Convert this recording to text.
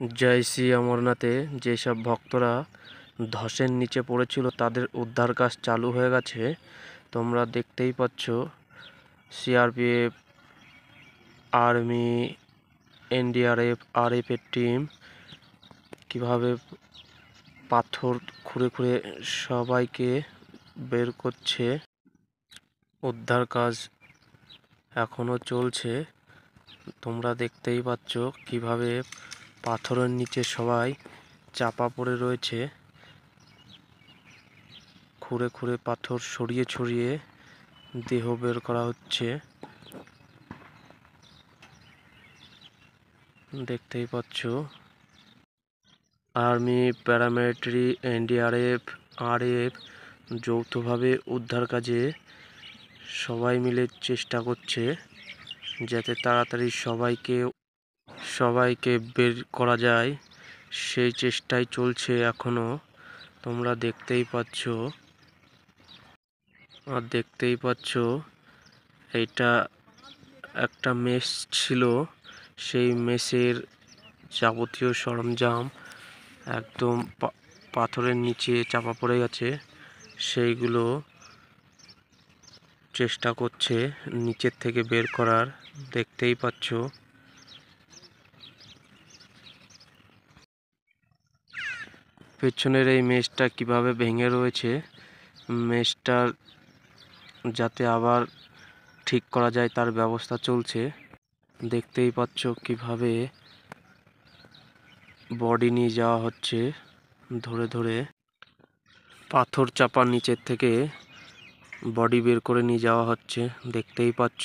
জয় শ্রী অমরনাথে যেসব ভক্তরা ধসের নিচে পড়েছিল, তাদের উদ্ধার কাজ চালু হয়ে গেছে। তোমরা দেখতেই পাচ্ছ, সিআরপিএফ, আর্মি, এনডিআরএফ, আরএফের টিম কীভাবে পাথর খুঁড়ে খুঁড়ে সবাইকে বের করছে। উদ্ধার কাজ এখনও চলছে। তোমরা দেখতেই পাচ্ছ কীভাবে পাথরের নিচে সবাই চাপা পড়ে রয়েছে। খুঁড়ে খুঁড়ে পাথর সরিয়ে ছড়িয়ে দেহ বের করা হচ্ছে। দেখতেই পাচ্ছ, আর্মি, প্যারামিলিটারি, এনডিআরএফ, আরএফ যৌথভাবে উদ্ধার কাজে সবাই মিলে চেষ্টা করছে, যাতে তাড়াতাড়ি সবাইকে সবাইকে বের করা যায়। সেই চেষ্টাই চলছে এখনও। তোমরা দেখতেই পাচ্ছ। আর দেখতেই পাচ্ছ এইটা একটা মেস ছিল। সেই মেসের যাবতীয় সরঞ্জাম একদম পাথরের নিচে চাপা পড়ে গেছে। সেইগুলো চেষ্টা করছে নিচের থেকে বের করার। দেখতেই পাচ্ছ। পেছনের এই মেজটা কীভাবে ভেঙে রয়েছে মেজটার যাতে আবার ঠিক করা যায় তার ব্যবস্থা চলছে। দেখতেই পাচ্ছ কীভাবে বডি নিয়ে যাওয়া হচ্ছে ধরে ধরে। পাথর চাপার নিচের থেকে বডি বের করে নিয়ে যাওয়া হচ্ছে, দেখতেই পাচ্ছ।